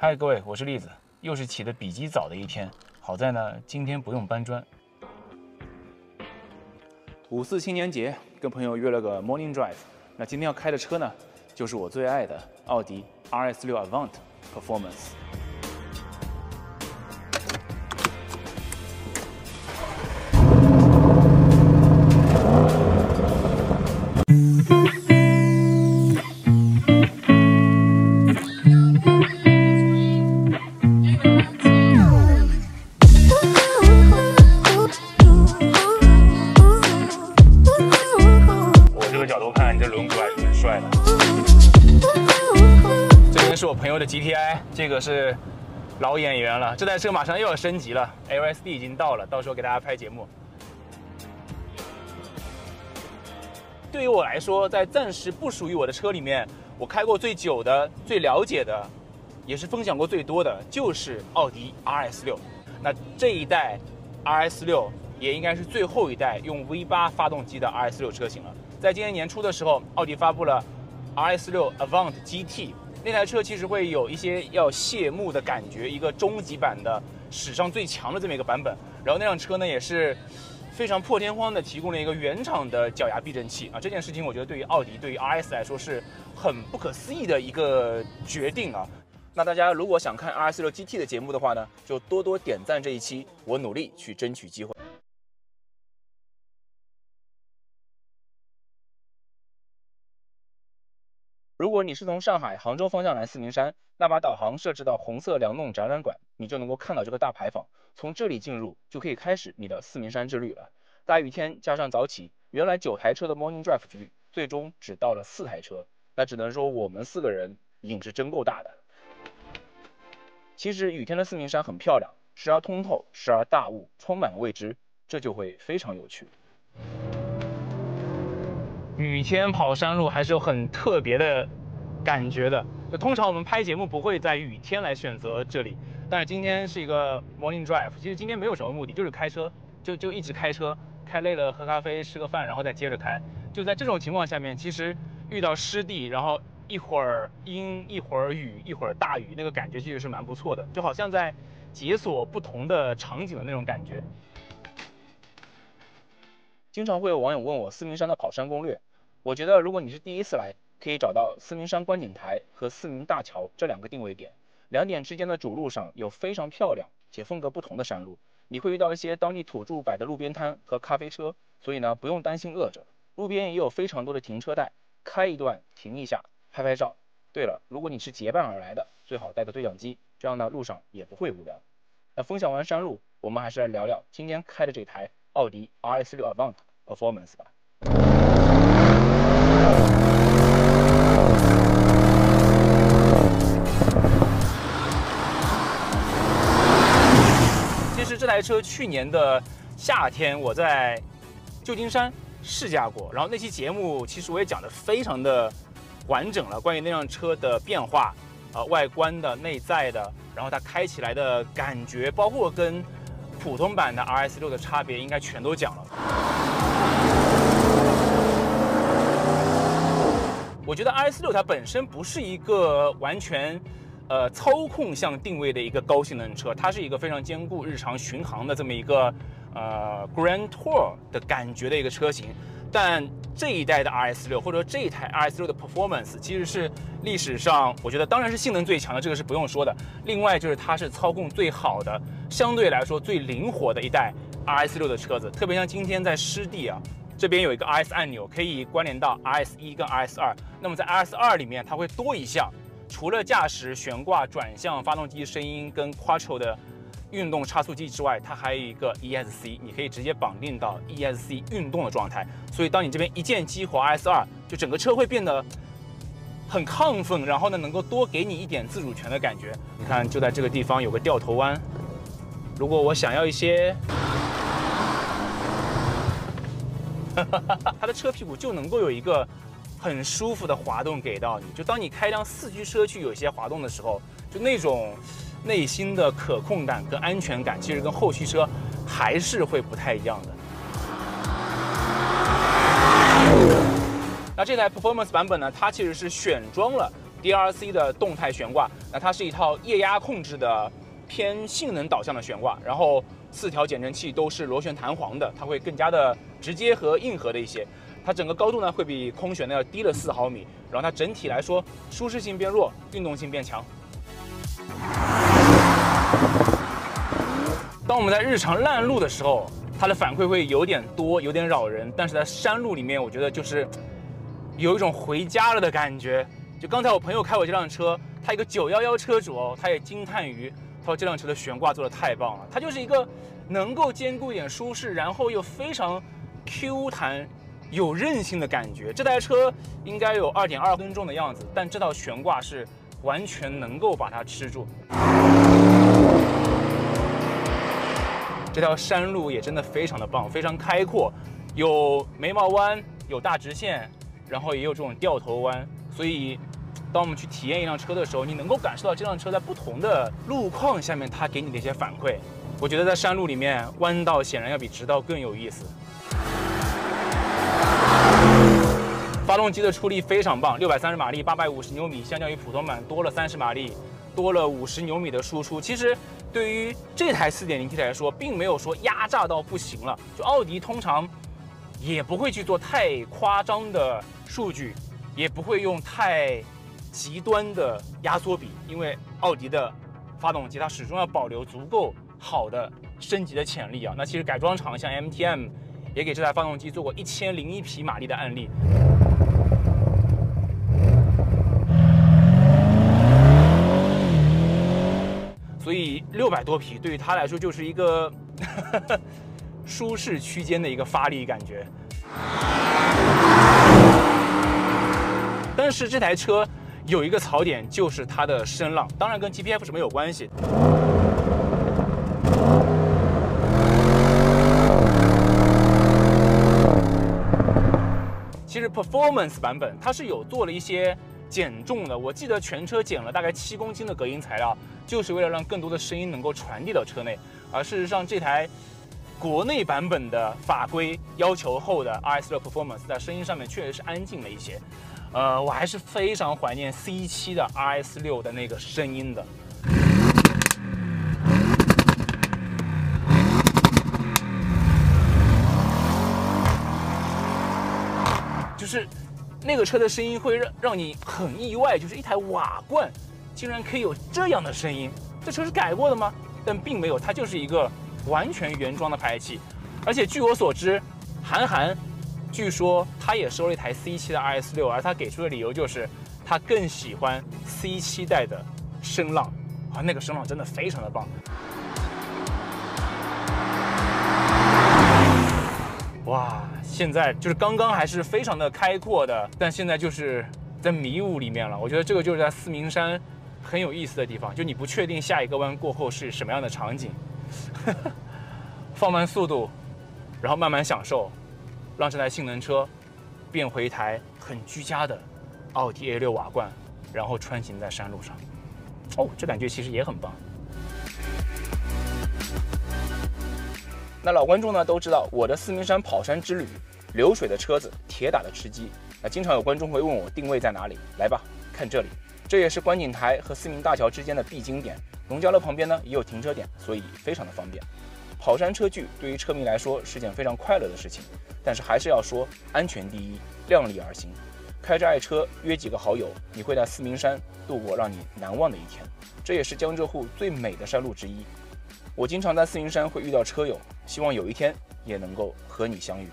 嗨，各位，我是栗子，又是起的比鸡早的一天。好在呢，今天不用搬砖。五四青年节，跟朋友约了个 morning drive。那今天要开的车呢，就是我最爱的奥迪 RS 六 Avant Performance。这个是老演员了。这台车马上又要升级了，LSD 已经到了，到时候给大家拍节目。对于我来说，在暂时不属于我的车里面，我开过最久的、最了解的，也是分享过最多的，就是奥迪 RS6。那这一代 RS6 也应该是最后一代用 V8 发动机的 RS6 车型了。在今年年初的时候，奥迪发布了 RS6 Avant GT，那台车其实会有一些要谢幕的感觉，一个终极版的史上最强的这么一个版本。然后那辆车呢，也是非常破天荒的提供了一个原厂的脚牙避震器啊，这件事情我觉得对于奥迪、对于 RS 来说是很不可思议的一个决定啊。那大家如果想看 RS6 GT 的节目的话呢，就多多点赞这一期，我努力去争取机会。如果你是从上海、杭州方向来四明山，那把导航设置到红色梁弄展览馆，你就能够看到这个大牌坊。从这里进入，就可以开始你的四明山之旅了。大雨天加上早起，原来九台车的 Morning Drive 局，最终只到了四台车。那只能说我们四个人瘾是真够大的。其实雨天的四明山很漂亮，时而通透，时而大雾，充满未知，这就会非常有趣。雨天跑山路还是有很特别的感觉的。就通常我们拍节目不会在雨天来选择这里，但是今天是一个 morning drive。其实今天没有什么目的，就是开车，就就一直开车，开累了喝咖啡吃个饭，然后再接着开。就在这种情况下面，其实遇到湿地，然后一会儿阴一会儿雨一会儿大雨，那个感觉其实是蛮不错的，就好像在解锁不同的场景的那种感觉。经常会有网友问我四明山的跑山攻略。我觉得，如果你是第一次来，可以找到四明山观景台和四明大桥这两个定位点。两点之间的主路上有非常漂亮且风格不同的山路，你会遇到一些当地土著摆的路边摊和咖啡车，所以呢，不用担心饿着。路边也有非常多的停车带，开一段停一下，拍拍照。对了，如果你是结伴而来的，最好带个对讲机，这样呢，路上也不会无聊。那分享完山路，我们还是来聊聊今天开的这台奥迪 RS6 Avant Performance 吧。车去年的夏天我在旧金山试驾过，然后那期节目其实我也讲的非常的完整了，关于那辆车的变化，呃，外观的、内在的，然后它开起来的感觉，包括跟普通版的 RS 六的差别，应该全都讲了。我觉得 RS 六它本身不是一个完全，呃，操控向定位的一个高性能车，它是一个非常兼顾日常巡航的这么一个，呃，Grand Tour 的感觉的一个车型。但这一代的 RS6 或者说这一台 RS6 的 Performance 其实是历史上我觉得当然是性能最强的，这个是不用说的。另外就是它是操控最好的，相对来说最灵活的一代 RS6 的车子，特别像今天在湿地啊。这边有一个 RS 按钮，可以关联到 RS 一跟 RS 二。那么在 RS 二里面，它会多一项，除了驾驶、悬挂、转向、发动机声音跟 Quattro 的运动差速器之外，它还有一个 ESC，你可以直接绑定到 ESC 运动的状态。所以当你这边一键激活 RS 二，就整个车会变得很亢奋，然后呢，能够多给你一点自主权的感觉。你看，就在这个地方有个掉头弯，如果我想要一些。它的车屁股就能够有一个很舒服的滑动给到你，就当你开辆四驱车去有些滑动的时候，就那种内心的可控感跟安全感，其实跟后驱车还是会不太一样的。那这台 Performance 版本呢，它其实是选装了 DRC 的动态悬挂，那它是一套液压控制的偏性能导向的悬挂，然后四条减震器都是螺旋弹簧的，它会更加的直接和硬核的一些。它整个高度呢会比空悬的要低了四毫米，然后它整体来说舒适性变弱，运动性变强。当我们在日常烂路的时候，它的反馈会有点多，有点扰人，但是在山路里面，我觉得就是有一种回家了的感觉。就刚才我朋友开我这辆车，他一个九幺幺车主哦，他也惊叹于他说这辆车的悬挂做的太棒了，它就是一个能够兼顾一点舒适，然后又非常 Q 弹。有韧性的感觉，这台车应该有二点二吨重的样子，但这套悬挂是完全能够把它吃住。这条山路也真的非常的棒，非常开阔，有眉毛弯，有大直线，然后也有这种掉头弯，所以当我们去体验一辆车的时候，你能够感受到这辆车在不同的路况下面它给你的一些反馈。我觉得在山路里面，弯道显然要比直道更有意思。发动机的出力非常棒，六百三十马力，八百五十牛米，相较于普通版多了三十马力，多了五十牛米的输出。其实对于这台四点零 T 来说，并没有说压榨到不行了。就奥迪通常也不会去做太夸张的数据，也不会用太极端的压缩比，因为奥迪的发动机它始终要保留足够好的升级的潜力啊。那其实改装厂像 MTM 也给这台发动机做过一千零一匹马力的案例。所以六百多匹对于它来说就是一个 舒适区间的一个发力感觉。但是这台车有一个槽点，就是它的声浪，当然跟 GPF 是没有关系。其实 Performance 版本它是有做了一些。减重的，我记得全车减了大概七公斤的隔音材料，就是为了让更多的声音能够传递到车内。而事实上，这台国内版本的法规要求后的 RS6 Performance 在声音上面确实是安静了一些。呃，我还是非常怀念 C7 的 RS6 的那个声音的，是。那个车的声音会让让你很意外，就是一台瓦罐，竟然可以有这样的声音。这车是改过的吗？但并没有，它就是一个完全原装的排气。而且据我所知，韩寒据说他也收了一台 C7 的 RS6，而他给出的理由就是他更喜欢 C7 代的声浪啊，那个声浪真的非常的棒。哇！现在就是刚刚还是非常的开阔的，但现在就是在迷雾里面了。我觉得这个就是在四明山很有意思的地方，就你不确定下一个弯过后是什么样的场景。放慢速度，然后慢慢享受，让这台性能车变回一台很居家的奥迪 A6 瓦罐，然后穿行在山路上。哦，这感觉其实也很棒。那老观众呢都知道我的四明山跑山之旅。流水的车子，铁打的吃鸡。那经常有观众会问我定位在哪里？来吧，看这里，这也是观景台和四明大桥之间的必经点。农家乐旁边呢也有停车点，所以非常的方便。跑山车距对于车迷来说是件非常快乐的事情，但是还是要说安全第一，量力而行。开着爱车约几个好友，你会在四明山度过让你难忘的一天。这也是江浙沪最美的山路之一。我经常在四明山会遇到车友，希望有一天也能够和你相遇。